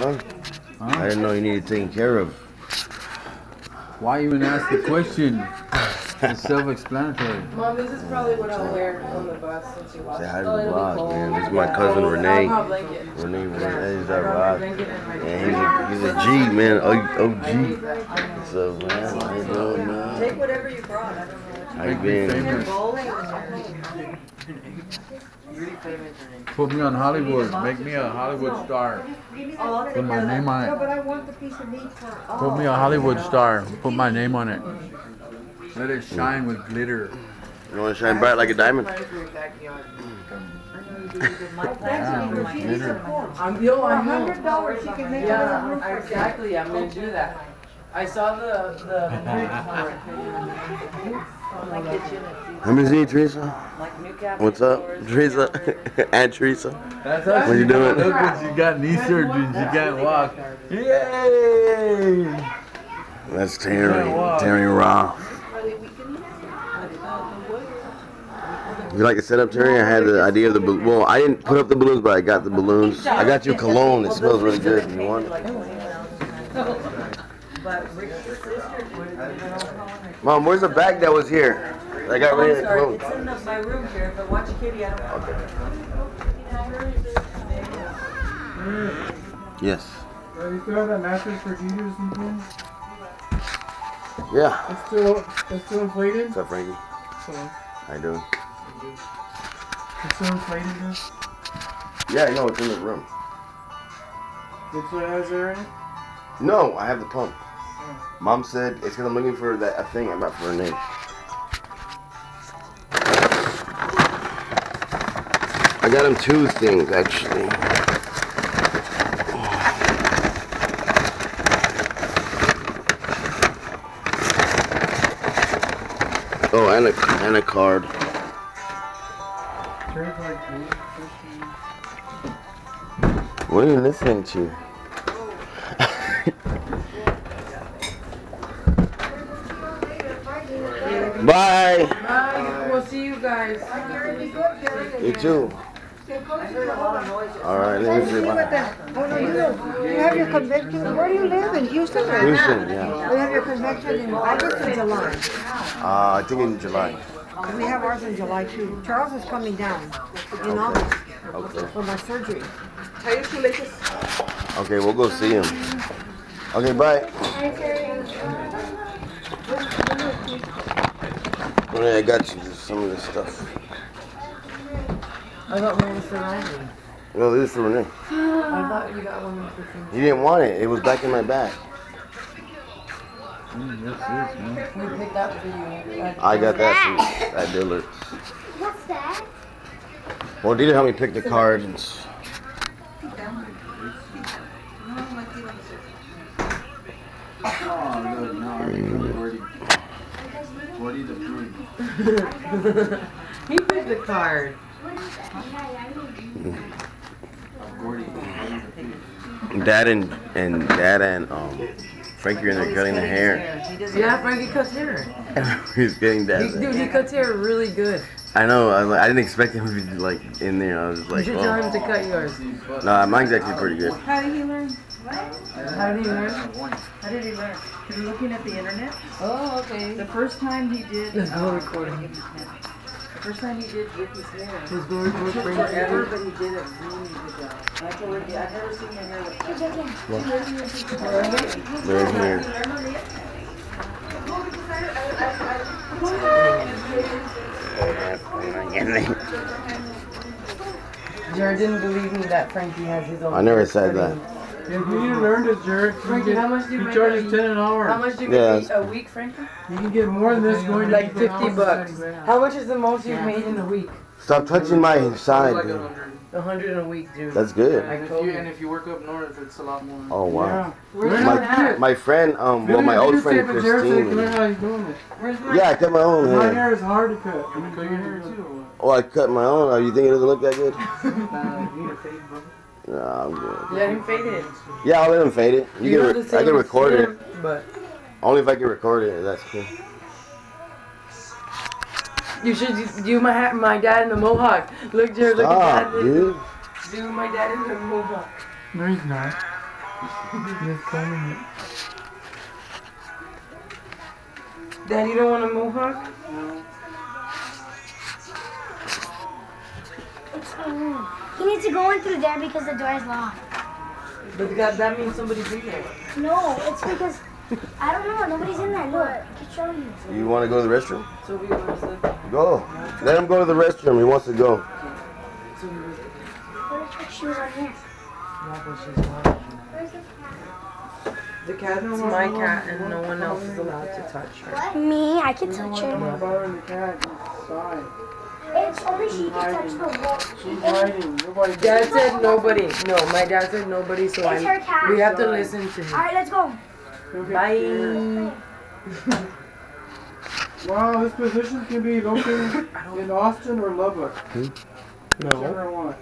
Huh? Huh? I didn't know you needed taken care of. Why even ask the question? It's self-explanatory. Mom, this is probably what I'll wear on the bus since you watch. Say hi to Oh, the it'll vlog, man. This is my Yeah. cousin Oh, Renee. I'll have blanket. Renee, Yeah. Renee, is I our brought my rock. blanket and my- Yeah, he's a, he's a G, man. O- OG. So, man, how you doing, man? Take whatever you brought. I don't know. How you been? Famous. Bowling. Put me on Hollywood. Make me a Hollywood star. Put my name on it. but I want the piece of meat for. Put me a Hollywood star. Put my name on it. Let it shine with glitter. You want to shine bright like a diamond? Yeah, with She needs glitter. a. I'm, yo, For a I know. hundred dollars, you can make a roof exactly. I'm gonna do that. I saw the the bridge for oh My. How many is Teresa? Like new cabinet What's up, Teresa? Aunt Teresa? That's What you doing? Look when she got knee surgery and she can't walk. Yay! That's Terry. Terry Roth. You like the setup, Terry? I had the idea of the balloon. Well, I didn't put up the balloons, but I got the balloons. I got you cologne. It smells really good. You want it? But Rick's sister, Mom, where's the bag that was here? I got rid I'm of the sorry, clothes. it's in my room, Sheriff, but watch Kitty, I don't. Yes. Uh, you still have that mattress for Jesus and things? Yeah. It's still, it's still inflated? What's up, Frankie? So, How you doing? it's still inflated this? Yeah, I know it's in the room. That's what it has there in it? No, I have the pump. Oh. Mom said it's because I'm looking for that a thing I got for her name. I got him two things actually. Oh, and a and a card. Turns like blue, What are you listening to? Bye. Bye. We'll see you guys. You too. All right, let me see. See what the, oh, no, you, you have your convention, where do you live, in Houston? or- Houston, yeah. We have your convention in August or July? Uh, I think in July. We have ours in July too. Charles is coming down in August Okay. for my surgery. Okay, we'll go see him. Okay, bye. Okay, I got you just some of this stuff. I got one for Randy. No, this is for Renee. I thought you got one for me. He didn't want it. It was back in my bag. Mm, yes, yes, man. We picked up for you. I got that from at Dillard's. What's that? Well, Dita helped me pick the cards. Oh, look, now I become Gordy. Gordy the Pig. He picked the card. Gordy. Dad and and Dad and um Frankie are in there cutting the hair. He doesn't. Yeah, Frankie cuts hair. He's getting He, Dad. dude, he cuts hair really good. I know. I, like- I didn't expect him to be like in there. I was You like, should tell him oh. to cut yours. Nah, mine's actually pretty good. How did he learn? What? How do you learn? How did he learn? He was looking at the internet. Oh, okay. The first time he did. Let's go um, record him. The first time he did Ricky's hair. Let's go record Took forever, but he did a really good job. And I told Ricky, I've never seen your hair look They're in here. Jarred didn't believe me that Frankie has his own. I never said that. Yeah, you need to learn this, Jarred. You Frankie, how much do you He make charges a- 10 an hour. How much do you Yeah, make a week, Frankie? You can get more than this going to Like different 50 bucks. How much is the most you've made in a week? Stop touching my side, dude. A hundred a week, dude. That's good. And if, you, you. and if you work up north, it's a lot more. Oh wow. Yeah. Where's Learn that how to do at? it. My friend, um, well, my old friend Videotape it, Jarred, so you can learn Christine. how he's doing it. Where's my? Yeah, I cut my own hair. My hair. hair is hard to cut. Can you cut your hair too or what? Oh, I cut my own. Oh, you think it doesn't look that good? Nah, you need a fade, bro. Nah, I'm good. Let him fade it. Yeah, I'll let him fade it. You, know can, re- I can as record it. But Only if I can record it. That's cool. you should do my ha- my dad in the mohawk. Look, Jarred, look at that. dude. Do my dad in the mohawk. No, he's not. Just combing it. Dad, you don't want a mohawk? It's mm. He needs to go in through there because the door is locked. But that, that means somebody's in there. No, it's because I don't know. Nobody's in there. Look, I can show you. You want to go to the restroom? So we where's Go. Let him go to the restroom. He wants to go. where's the What if the shoes on here? yeah, but she's watching. Where's the The cat's my cat and no one else is allowed to touch her. cat? Me, I can touch her. Borrowing the cat inside. It's only she can touch the wall. She's hiding. Nobody. Dad said nobody. No, my dad said nobody, so It's I her cat. we have to listen to All him. right, let's go. Bye. Wow, this position can be located in Austin or Lubbock. Hmm? No. Whichever one.